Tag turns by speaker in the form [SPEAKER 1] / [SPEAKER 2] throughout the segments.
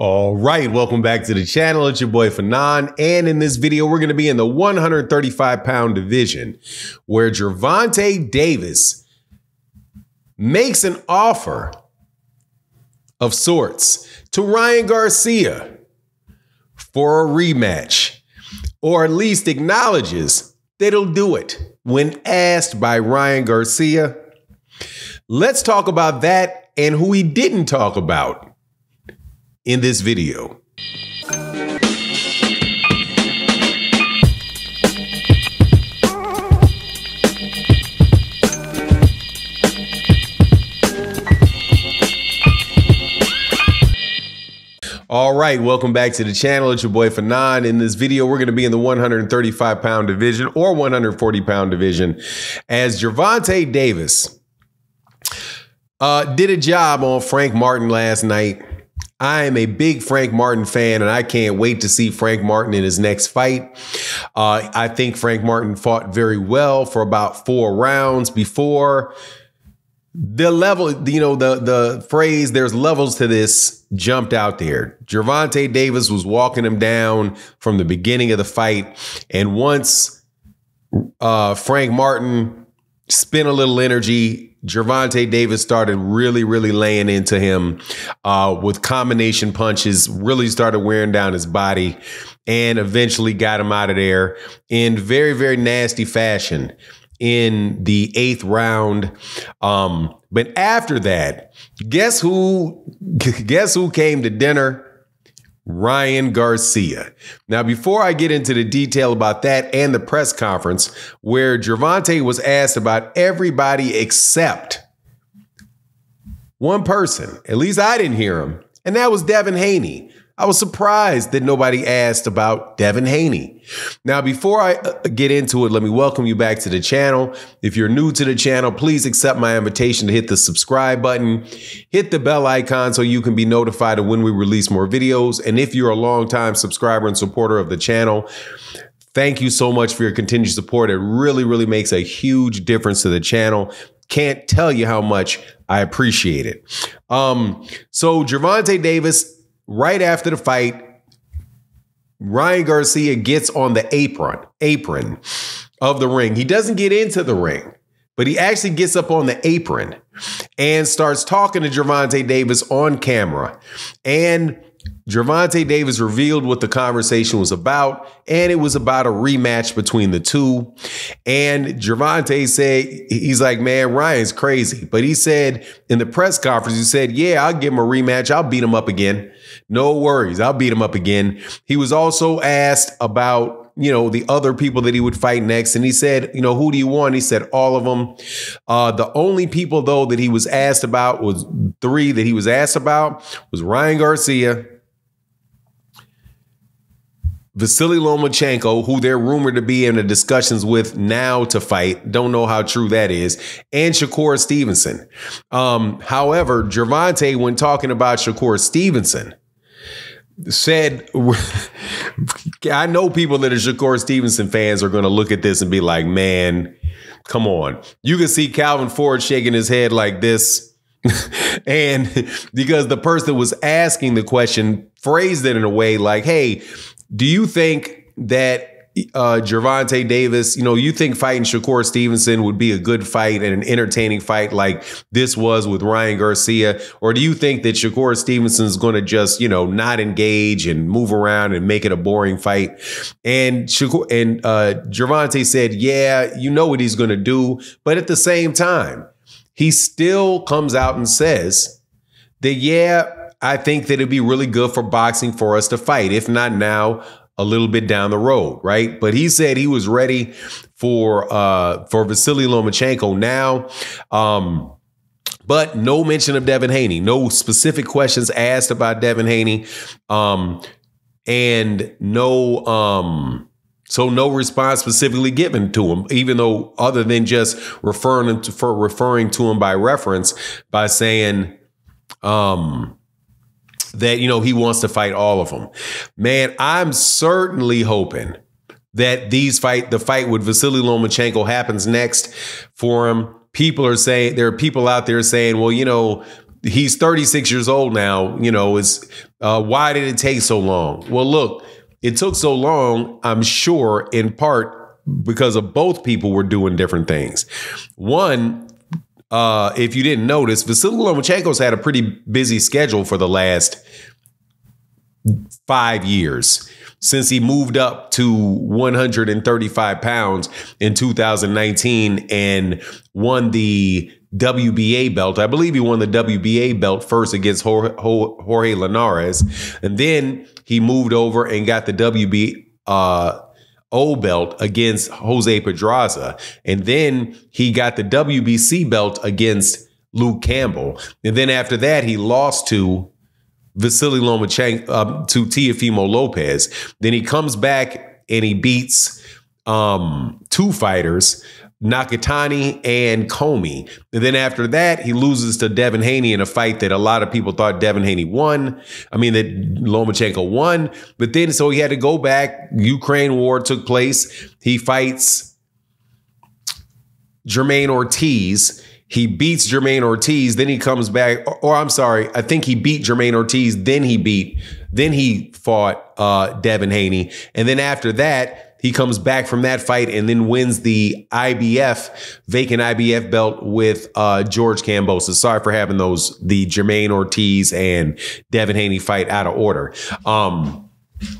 [SPEAKER 1] All right, welcome back to the channel. It's your boy Fannon. And in this video, we're going to be in the 135 pound division where Gervonta Davis makes an offer of sorts to Ryan Garcia for a rematch, or at least acknowledges that he'll do it when asked by Ryan Garcia. Let's talk about that and who he didn't talk about in this video. All right, welcome back to the channel. It's your boy Fannon. In this video, we're going to be in the 135 pound division or 140 pound division as Gervonta Davis uh, did a job on Frank Martin last night I am a big Frank Martin fan, and I can't wait to see Frank Martin in his next fight. Uh, I think Frank Martin fought very well for about four rounds before the level, you know, the the phrase "there's levels to this" jumped out there. Gervonta Davis was walking him down from the beginning of the fight, and once uh, Frank Martin spent a little energy Gervonta Davis started really, really laying into him uh, with combination punches, really started wearing down his body, and eventually got him out of there in very, very nasty fashion in the eighth round. Um, but after that, guess who? Guess who came to dinner? Ryan Garcia. Now, before I get into the detail about that and the press conference, where Gervonta was asked about everybody except one person, at least I didn't hear him, and that was Devin Haney. I was surprised that nobody asked about Devin Haney. Now, before I uh, get into it, let me welcome you back to the channel. If you're new to the channel, please accept my invitation to hit the subscribe button, hit the bell icon so you can be notified of when we release more videos. And if you're a longtime subscriber and supporter of the channel, Thank you so much for your continued support. It really, really makes a huge difference to the channel. Can't tell you how much I appreciate it. Um, so Gervonta Davis right after the fight, Ryan Garcia gets on the apron, apron of the ring. He doesn't get into the ring, but he actually gets up on the apron and starts talking to Gervonta Davis on camera. And Gervonta Davis revealed what the conversation was about, and it was about a rematch between the two. And Gervonta said, he's like, man, Ryan's crazy. But he said in the press conference, he said, yeah, I'll give him a rematch. I'll beat him up again. No worries. I'll beat him up again. He was also asked about, you know, the other people that he would fight next. And he said, you know, who do you want? He said, all of them. Uh, the only people, though, that he was asked about was three that he was asked about was Ryan Garcia, Vasily Lomachenko, who they're rumored to be in the discussions with now to fight. Don't know how true that is. And Shakur Stevenson. Um, however, Gervonta, when talking about Shakur Stevenson, said, I know people that are Shakur Stevenson fans are going to look at this and be like, man, come on. You can see Calvin Ford shaking his head like this. and because the person was asking the question phrased it in a way like, hey, do you think that uh, Gervonta Davis, you know, you think fighting Shakur Stevenson would be a good fight and an entertaining fight like this was with Ryan Garcia? Or do you think that Shakur Stevenson is going to just, you know, not engage and move around and make it a boring fight? And Shakur and uh, Gervonta said, yeah, you know what he's going to do. But at the same time, he still comes out and says that, yeah, I think that it'd be really good for boxing for us to fight. If not now, a little bit down the road, right? But he said he was ready for uh for Vasily Lomachenko now. Um but no mention of Devin Haney, no specific questions asked about Devin Haney. Um and no um so no response specifically given to him, even though other than just referring to for referring to him by reference by saying um that you know he wants to fight all of them. Man, I'm certainly hoping that these fight the fight with Vasily Lomachenko happens next for him. People are saying there are people out there saying, well, you know, he's 36 years old now. You know, is uh, why did it take so long? Well, look, it took so long. I'm sure in part because of both people were doing different things. One, uh, if you didn't notice, Vasily Lomachenko's had a pretty busy schedule for the last five years since he moved up to 135 pounds in 2019 and won the WBA belt. I believe he won the WBA belt first against Jorge Linares, and then he moved over and got the WBA. Uh, O belt against Jose Pedraza. And then he got the WBC belt against Luke Campbell. And then after that, he lost to Vasily Lomachenko, uh, to Teofimo Lopez. Then he comes back and he beats um, two fighters. Nakatani and Commey. And then after that, he loses to Devin Haney in a fight that a lot of people thought Devin Haney won. I mean, that Lomachenko won. But then, so he had to go back. Ukraine war took place. He fights Jamaine Ortiz. He beats Jamaine Ortiz. Then he comes back. Or, or I'm sorry, I think he beat Jamaine Ortiz. Then he beat, then he fought uh, Devin Haney. And then after that, he comes back from that fight and then wins the IBF vacant IBF belt with uh, George Kambosos. Sorry for having those the Jamaine Ortiz and Devin Haney fight out of order. Um,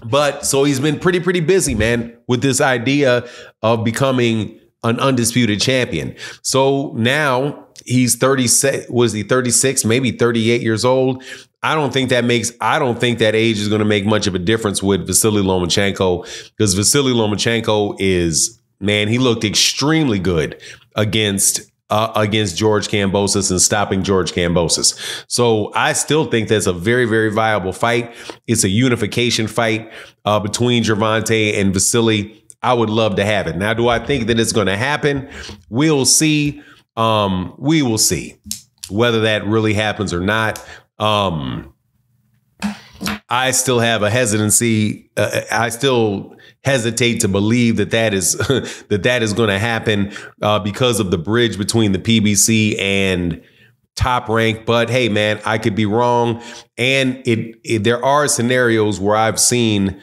[SPEAKER 1] but so he's been pretty pretty busy, man, with this idea of becoming an undisputed champion. So now he's 36 was he 36 maybe 38 years old I don't think that makes I don't think that age is going to make much of a difference with Vasily Lomachenko because Vasily Lomachenko is man, he looked extremely good against uh, against George Kambosos and stopping George Kambosos. So I still think that's a very, very viable fight. It's a unification fight uh, between Gervonta and Vasily. I would love to have it. Now, do I think that it's going to happen? We'll see. Um, we will see whether that really happens or not. Um, I still have a hesitancy. Uh, I still hesitate to believe that that is that that is going to happen uh, because of the bridge between the PBC and top rank. But hey, man, I could be wrong. And it, it there are scenarios where I've seen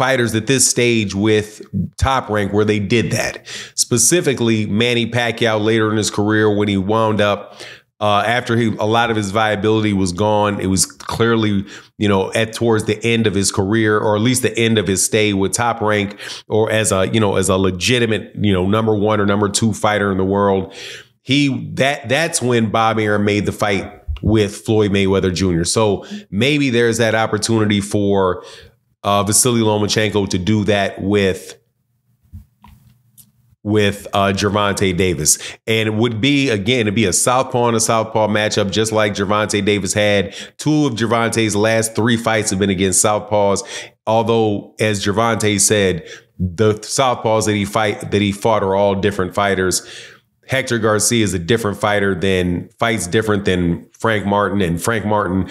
[SPEAKER 1] fighters at this stage with top rank where they did that. Specifically, Manny Pacquiao later in his career when he wound up uh, after he a lot of his viability was gone, it was clearly you know at towards the end of his career, or at least the end of his stay with Top Rank, or as a you know as a legitimate you know number one or number two fighter in the world. He that that's when Bob Arum made the fight with Floyd Mayweather Jr. So maybe there's that opportunity for uh, Vasily Lomachenko to do that with with uh, Gervonta Davis. And it would be, again, it'd be a southpaw and a southpaw matchup, just like Gervonta Davis had. Two of Gervonta's last three fights have been against southpaws. Although, as Gervonta said, the southpaws that he fight that he fought are all different fighters. Hector Garcia is a different fighter than fights different than Frank Martin, and Frank Martin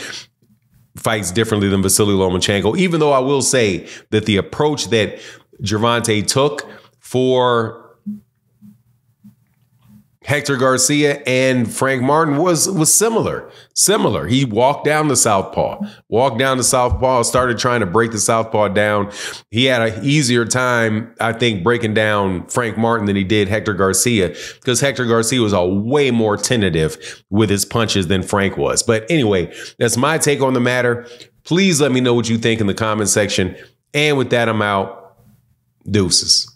[SPEAKER 1] fights differently than Vasily Lomachenko. Even though I will say that the approach that Gervonta took for Hector Garcia and Frank Martin was was similar. Similar. He walked down the southpaw, walked down the southpaw, started trying to break the southpaw down. He had an easier time, I think, breaking down Frank Martin than he did Hector Garcia because Hector Garcia was a way more tentative with his punches than Frank was. But anyway, that's my take on the matter. Please let me know what you think in the comment section. And with that, I'm out. Deuces.